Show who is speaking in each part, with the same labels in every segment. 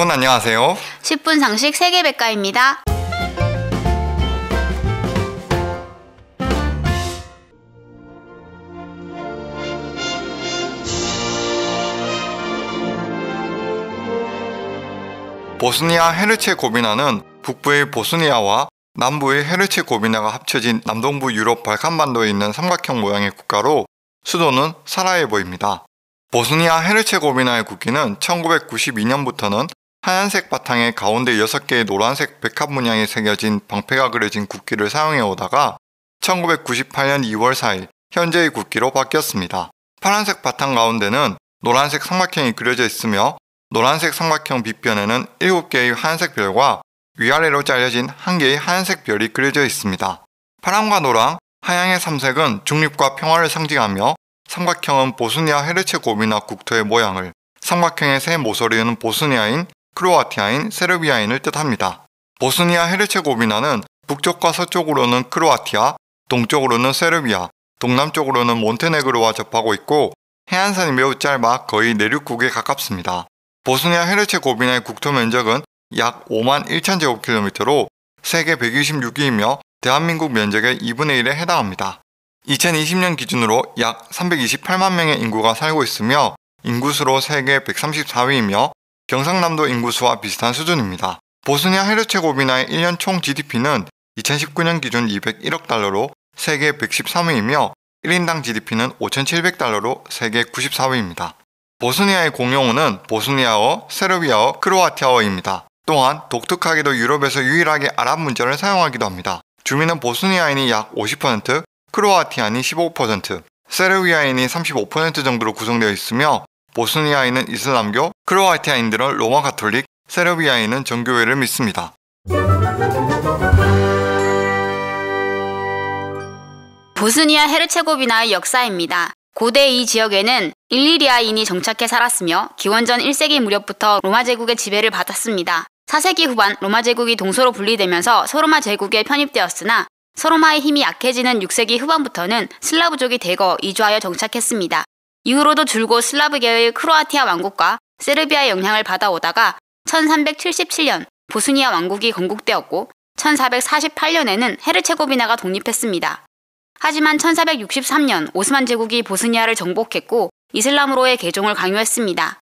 Speaker 1: 여러분 안녕하세요.
Speaker 2: 10분 상식 세계백과입니다.
Speaker 1: 보스니아 헤르체고비나는 북부의 보스니아와 남부의 헤르체고비나가 합쳐진 남동부 유럽 발칸반도에 있는 삼각형 모양의 국가로 수도는 사라예보입니다. 보스니아 헤르체고비나의 국기는 1992년부터는 하얀색 바탕에 가운데 6개의 노란색 백합 문양이 새겨진 방패가 그려진 국기를 사용해 오다가 1998년 2월 4일 현재의 국기로 바뀌었습니다. 파란색 바탕 가운데는 노란색 삼각형이 그려져 있으며 노란색 삼각형 빗변에는 7개의 하얀색 별과 위아래로 잘려진 한 개의 하얀색 별이 그려져 있습니다. 파랑과 노랑, 하양의 삼색은 중립과 평화를 상징하며 삼각형은 보스니아 헤르체고비나 국토의 모양을, 삼각형의 세 모서리는 보스니아인, 크로아티아인, 세르비아인을 뜻합니다. 보스니아 헤르체고비나는 북쪽과 서쪽으로는 크로아티아, 동쪽으로는 세르비아, 동남쪽으로는 몬테네그로와 접하고 있고 해안선이 매우 짧아 거의 내륙국에 가깝습니다. 보스니아 헤르체고비나의 국토 면적은 약 5만 1천 제곱킬로미터로 세계 126위이며 대한민국 면적의 2분의 1에 해당합니다. 2020년 기준으로 약 328만 명의 인구가 살고 있으며 인구수로 세계 134위이며 경상남도 인구수와 비슷한 수준입니다. 보스니아 헤르체고비나의 1년 총 GDP는 2019년 기준 201억 달러로 세계 113위이며 1인당 GDP는 5,700달러로 세계 94위입니다. 보스니아의 공용어는 보스니아어, 세르비아어, 크로아티아어입니다. 또한 독특하게도 유럽에서 유일하게 아랍 문자를 사용하기도 합니다. 주민은 보스니아인이 약 50%, 크로아티아인이 15%, 세르비아인이 35% 정도로 구성되어 있으며 보스니아인은 이슬람교, 크로아티아인들은 로마 가톨릭, 세르비아인은 정교회를 믿습니다.
Speaker 2: 보스니아 헤르체고비나의 역사입니다. 고대 이 지역에는 일리리아인이 정착해 살았으며 기원전 1세기 무렵부터 로마 제국의 지배를 받았습니다. 4세기 후반 로마 제국이 동서로 분리되면서 소로마 제국에 편입되었으나 소로마의 힘이 약해지는 6세기 후반부터는 슬라브족이 대거 이주하여 정착했습니다. 이후로도 줄곧 슬라브계의 크로아티아 왕국과 세르비아의 영향을 받아오다가 1377년 보스니아 왕국이 건국되었고 1448년에는 헤르체고비나가 독립했습니다. 하지만 1463년 오스만 제국이 보스니아를 정복했고 이슬람으로의 개종을 강요했습니다.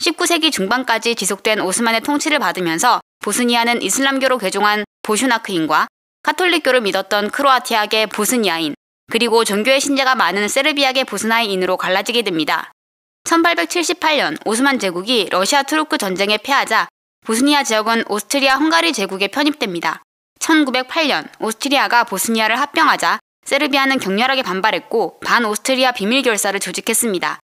Speaker 2: 19세기 중반까지 지속된 오스만의 통치를 받으면서 보스니아는 이슬람교로 개종한 보슈나크인과 카톨릭교를 믿었던 크로아티아계 보스니아인, 그리스 정교의 신자가 많은 세르비아계 보스니아인으로 갈라지게 됩니다. 1878년 오스만 제국이 러시아 투르크 전쟁에 패하자 보스니아 지역은 오스트리아 헝가리 제국에 편입됩니다. 1908년 오스트리아가 보스니아를 합병하자 세르비아는 격렬하게 반발했고 반 오스트리아 비밀 결사를 조직했습니다.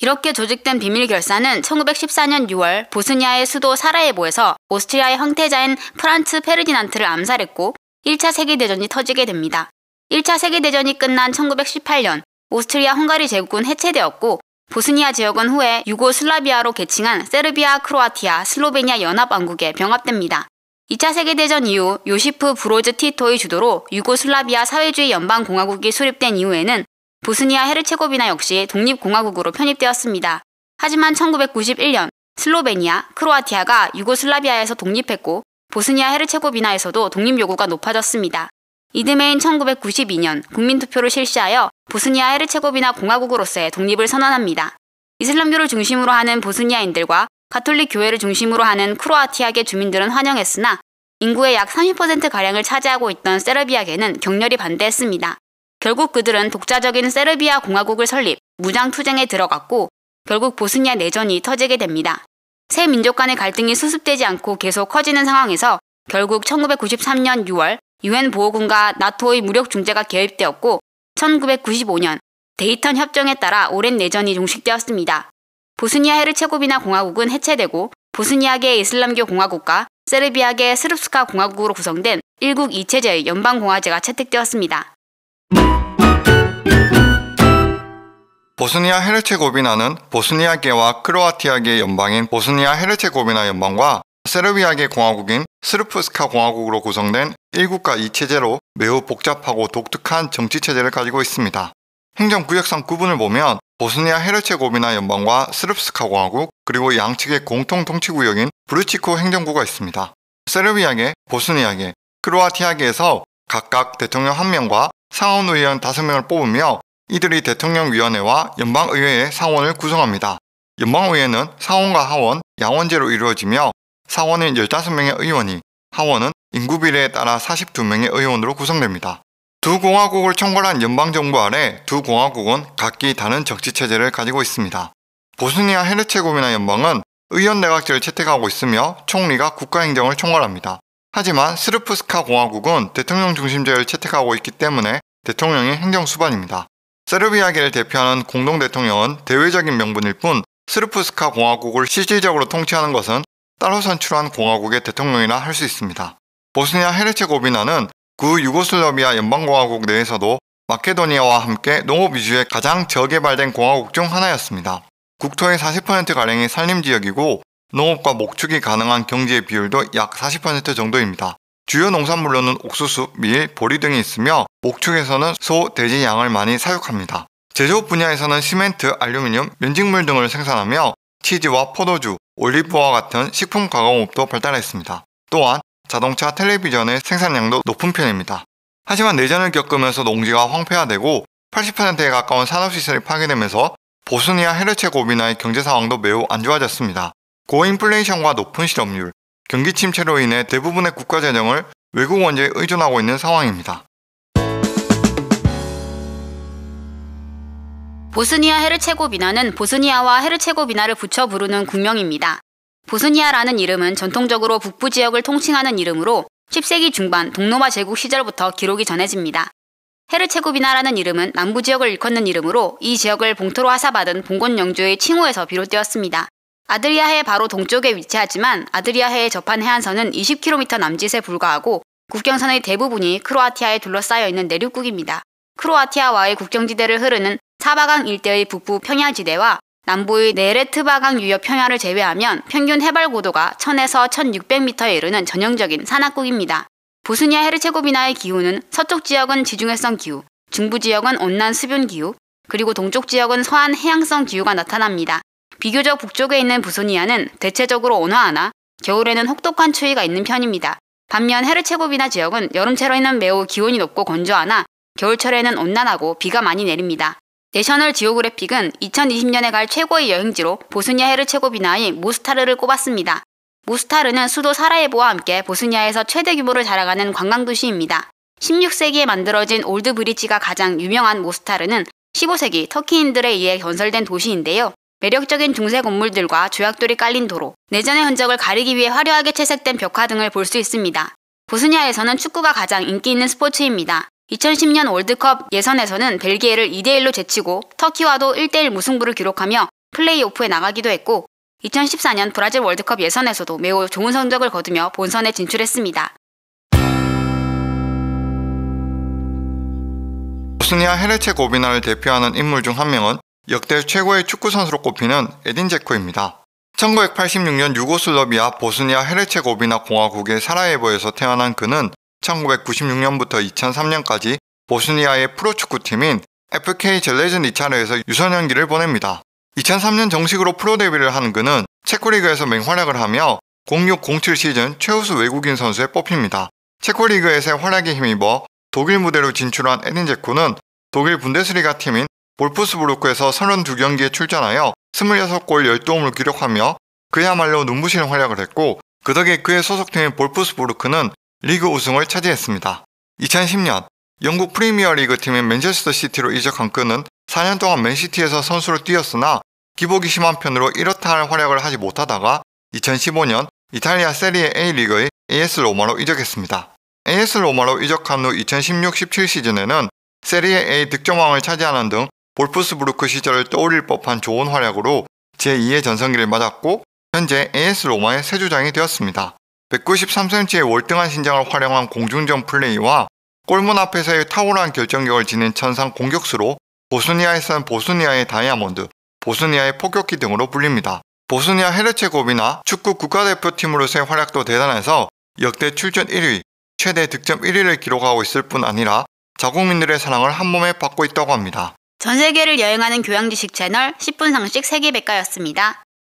Speaker 2: 이렇게 조직된 비밀 결사는 1914년 6월 보스니아의 수도 사라예보에서 오스트리아의 황태자인 프란츠 페르디난트를 암살했고 1차 세계대전이 터지게 됩니다. 1차 세계대전이 끝난 1918년 오스트리아 헝가리 제국은 해체되었고 보스니아 지역은 후에 유고슬라비아로 개칭한 세르비아, 크로아티아, 슬로베니아 연합왕국에 병합됩니다. 2차 세계대전 이후 요시프 브로즈 티토의 주도로 유고슬라비아 사회주의 연방공화국이 수립된 이후에는 보스니아 헤르체고비나 역시 독립공화국으로 편입되었습니다. 하지만 1991년 슬로베니아, 크로아티아가 유고슬라비아에서 독립했고 보스니아 헤르체고비나에서도 독립 요구가 높아졌습니다. 이듬해인 1992년 국민투표를 실시하여 보스니아 헤르체고비나 공화국으로서의 독립을 선언합니다. 이슬람교를 중심으로 하는 보스니아인들과 가톨릭 교회를 중심으로 하는 크로아티아계 주민들은 환영했으나 인구의 약 30%가량을 차지하고 있던 세르비아계는 격렬히 반대했습니다. 결국 그들은 독자적인 세르비아 공화국을 설립, 무장투쟁에 들어갔고 결국 보스니아 내전이 터지게 됩니다. 세 민족 간의 갈등이 수습되지 않고 계속 커지는 상황에서 결국 1993년 6월 유엔 보호군과 나토의 무력 중재가 개입되었고 1995년 데이턴 협정에 따라 오랜 내전이 종식되었습니다. 보스니아 헤르체고비나 공화국은 해체되고 보스니아계 이슬람교 공화국과 세르비아계 스릅스카 공화국으로 구성된 1국 2체제의 연방공화제가 채택되었습니다.
Speaker 1: 보스니아 헤르체고비나는 보스니아계와 크로아티아계 연방인 보스니아 헤르체고비나 연방과 세르비아계 공화국인 스르프스카 공화국으로 구성된 1국가 2체제로 매우 복잡하고 독특한 정치체제를 가지고 있습니다. 행정구역상 구분을 보면 보스니아 헤르체고비나 연방과 스릅스카 공화국 그리고 양측의 공통 통치구역인 브루치코 행정구가 있습니다. 세르비아계, 보스니아계, 크로아티아계에서 각각 대통령 1명과 상원의원 5명을 뽑으며 이들이 대통령위원회와 연방의회의 상원을 구성합니다. 연방의회는 상원과 하원, 양원제로 이루어지며 상원은 15명의 의원이, 하원은 인구 비례에 따라 42명의 의원으로 구성됩니다. 두 공화국을 총괄한 연방정부 아래 두 공화국은 각기 다른 정치체제를 가지고 있습니다. 보스니아 헤르체고비나 연방은 의원 내각제를 채택하고 있으며 총리가 국가행정을 총괄합니다. 하지만 스르프스카 공화국은 대통령 중심제를 채택하고 있기 때문에 대통령이 행정수반입니다. 세르비아계를 대표하는 공동대통령은 대외적인 명분일 뿐 스르프스카 공화국을 실질적으로 통치하는 것은 따로 선출한 공화국의 대통령이라 할 수 있습니다. 보스니아 헤르체고비나는 구 유고슬라비아 연방공화국 내에서도 마케도니아와 함께 농업 위주의 가장 저개발된 공화국 중 하나였습니다. 국토의 40%가량이 산림지역이고 농업과 목축이 가능한 경제의 비율도 약 40% 정도입니다. 주요 농산물로는 옥수수, 밀, 보리 등이 있으며 목축에서는 소, 돼지 양을 많이 사육합니다. 제조업 분야에서는 시멘트, 알루미늄, 면직물 등을 생산하며 치즈와 포도주, 올리브와 같은 식품 가공업도 발달했습니다. 또한 자동차, 텔레비전의 생산량도 높은 편입니다. 하지만 내전을 겪으면서 농지가 황폐화되고 80%에 가까운 산업시설이 파괴되면서 보스니아 헤르체고비나의 경제 상황도 매우 안 좋아졌습니다. 고인플레이션과 높은 실업률, 경기 침체로 인해 대부분의 국가 재정을 외국 원재에 의존하고 있는 상황입니다.
Speaker 2: 보스니아 헤르체고비나는 보스니아와 헤르체고비나를 붙여 부르는 국명입니다. 보스니아라는 이름은 전통적으로 북부 지역을 통칭하는 이름으로 10세기 중반 동로마 제국 시절부터 기록이 전해집니다. 헤르체고비나라는 이름은 남부 지역을 일컫는 이름으로 이 지역을 봉토로 하사받은 봉건 영주의 칭호에서 비롯되었습니다. 아드리아해 바로 동쪽에 위치하지만 아드리아해에 접한 해안선은 20km 남짓에 불과하고 국경선의 대부분이 크로아티아에 둘러싸여 있는 내륙국입니다. 크로아티아와의 국경지대를 흐르는 사바강 일대의 북부 평야지대와 남부의 네레트바강 유역 평야를 제외하면 평균 해발 고도가 1000에서 1600m에 이르는 전형적인 산악국입니다. 보스니아 헤르체고비나의 기후는 서쪽 지역은 지중해성 기후, 중부 지역은 온난 수변 기후, 그리고 동쪽 지역은 서한 해양성 기후가 나타납니다. 비교적 북쪽에 있는 부소니아는 대체적으로 온화하나 겨울에는 혹독한 추위가 있는 편입니다. 반면 헤르체고비나 지역은 여름철에는 매우 기온이 높고 건조하나 겨울철에는 온난하고 비가 많이 내립니다. 내셔널 지오그래픽은 2020년에 갈 최고의 여행지로 보스니아 헤르체고 비나의 모스타르를 꼽았습니다. 모스타르는 수도 사라예보와 함께 보스니아에서 최대 규모를 자랑하는 관광도시입니다. 16세기에 만들어진 올드 브리지가 가장 유명한 모스타르는 15세기 터키인들에 의해 건설된 도시인데요. 매력적인 중세 건물들과 조약돌이 깔린 도로, 내전의 흔적을 가리기 위해 화려하게 채색된 벽화 등을 볼 수 있습니다. 보스니아에서는 축구가 가장 인기 있는 스포츠입니다. 2010년 월드컵 예선에서는 벨기에를 2대1로 제치고 터키와도 1대1 무승부를 기록하며 플레이오프에 나가기도 했고 2014년 브라질 월드컵 예선에서도 매우 좋은 성적을 거두며 본선에 진출했습니다.
Speaker 1: 보스니아 헤르체고비나를 대표하는 인물 중 한 명은 역대 최고의 축구 선수로 꼽히는 에딘 제코입니다. 1986년 유고슬로비아 보스니아 헤르체고비나 공화국의 사라예보에서 태어난 그는 1996년부터 2003년까지 보스니아의 프로축구팀인 FK 젤레즌 이차르에서 유소년기를 보냅니다. 2003년 정식으로 프로 데뷔를 한 그는 체코리그에서 맹활약을 하며 0607 시즌 최우수 외국인 선수에 뽑힙니다. 체코리그에서의 활약에 힘입어 독일 무대로 진출한 에딘 제코는 독일 분데스리가 팀인 볼프스부르크에서 32경기에 출전하여 26골 12도움을 기록하며 그야말로 눈부시는 활약을 했고 그 덕에 그의 소속팀인 볼프스부르크는 리그 우승을 차지했습니다. 2010년 영국 프리미어리그 팀인 맨체스터 시티로 이적한 그는 4년 동안 맨시티에서 선수로 뛰었으나 기복이 심한 편으로 이렇다 할 활약을 하지 못하다가 2015년 이탈리아 세리에 A리그의 AS 로마로 이적했습니다. AS 로마로 이적한 후 2016-17 시즌에는 세리에 A 득점왕을 차지하는 등 볼프스부르크 시절을 떠올릴 법한 좋은 활약으로 제2의 전성기를 맞았고 현재 AS 로마의 새 주장이 되었습니다. 193cm의 월등한 신장을 활용한 공중전 플레이와 골문 앞에서의 탁월한 결정력을 지닌 천상 공격수로 보스니아에서는 보스니아의 다이아몬드, 보스니아의 폭격기 등으로 불립니다. 보스니아 헤르체고비나 축구 국가대표팀으로서의 활약도 대단해서 역대 출전 1위, 최대 득점 1위를 기록하고 있을 뿐 아니라 자국민들의 사랑을 한 몸에 받고 있다고 합니다.
Speaker 2: 전 세계를 여행하는 교양 지식 채널 10분 상식 세계 백과였습니다.